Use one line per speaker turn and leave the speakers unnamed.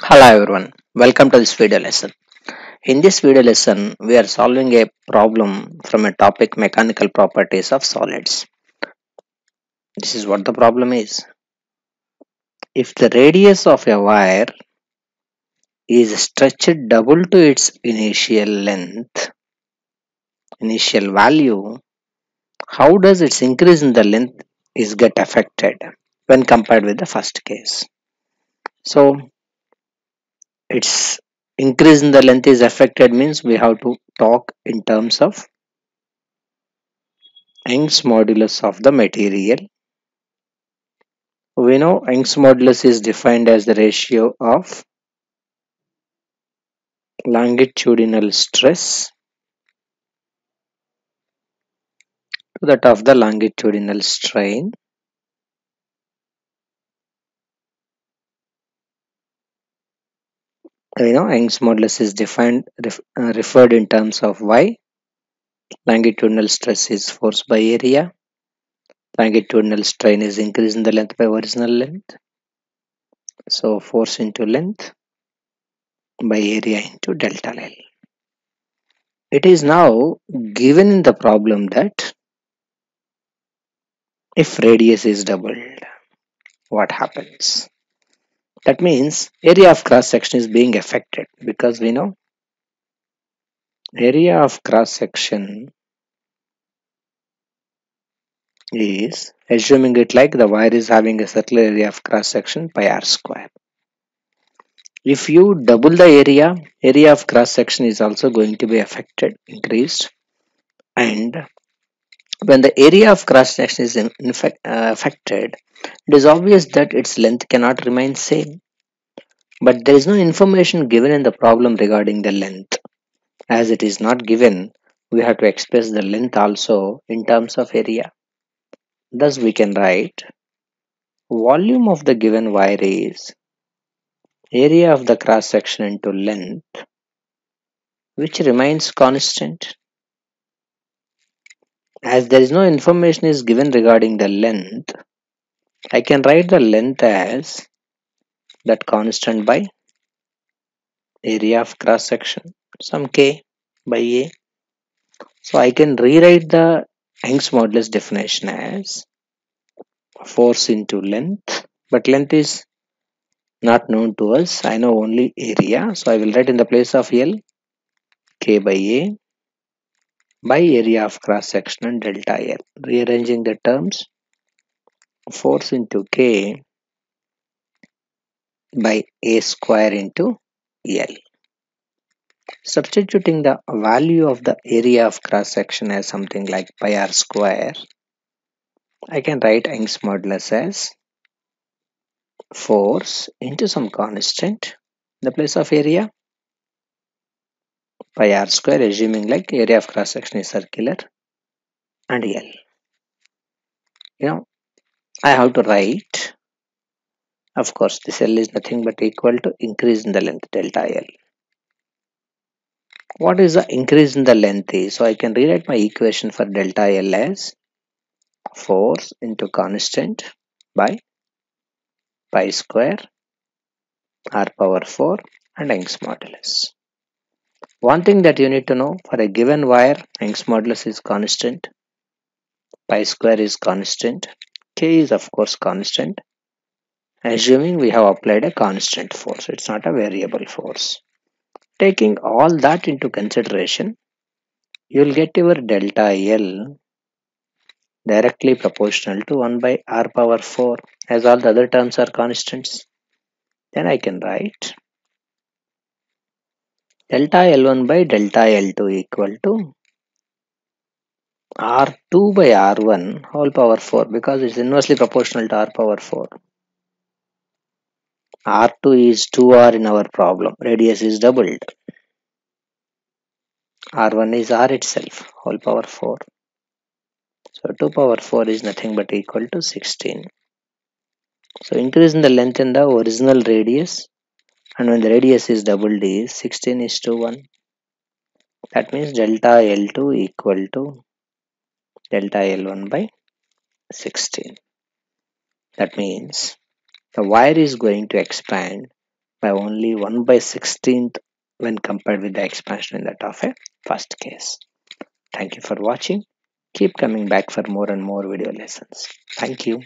Hello everyone, welcome to this video lesson. In this video lesson, we are solving a problem from a topic mechanical properties of solids. This is what the problem is. If the radius of a wire is stretched double to its initial length, initial value, how does its increase in the length is get affected when compared with the first case? So, its increase in the length is affected means we have to talk in terms of Young's modulus of the material. We know Young's modulus is defined as the ratio of longitudinal stress to that of the longitudinal strain you know Young's modulus is defined ref, uh, referred in terms of y. Longitudinal stress is force by area. Longitudinal strain is increase in the length by original length. So force into length by area into delta L. It is now given in the problem that if radius is doubled what happens that means area of cross section is being affected because we know area of cross section is assuming it like the wire is having a circular area of cross section pi r square. If you double the area area of cross section is also going to be affected increased and when the area of cross section is in, in uh, affected it is obvious that its length cannot remain same. But there is no information given in the problem regarding the length. As it is not given we have to express the length also in terms of area. Thus we can write volume of the given wire is area of the cross section into length which remains constant as there is no information is given regarding the length I can write the length as that constant by area of cross section some k by a. So I can rewrite the Young's modulus definition as force into length but length is not known to us. I know only area. So I will write in the place of L k by a by area of cross section and delta L. Rearranging the terms force into k by a square into L. Substituting the value of the area of cross section as something like pi r square I can write Young's modulus as force into some constant the place of area pi r square assuming like area of cross section is circular and L. You know, I have to write, of course, this L is nothing but equal to increase in the length delta L. What is the increase in the length is? So I can rewrite my equation for delta L as force into constant by pi square r power 4 and Young's modulus. One thing that you need to know for a given wire, Young's modulus is constant, pi square is constant, k is of course constant, assuming we have applied a constant force, it's not a variable force. Taking all that into consideration, you will get your delta L directly proportional to 1 by r power 4 as all the other terms are constants. Then I can write delta L1 by delta L2 equal to R2 by R1 whole power 4 because it's inversely proportional to R power 4. R2 is 2R in our problem. Radius is doubled. R1 is R itself whole power 4. So 2 power 4 is nothing but equal to 16. So increase in the length in the original radius and when the radius is doubled is 16 is to 1 that means delta L2 equal to delta L1 by 16 that means the wire is going to expand by only 1 by 16th when compared with the expansion in that of a first case. Thank you for watching. Keep coming back for more and more video lessons. Thank you.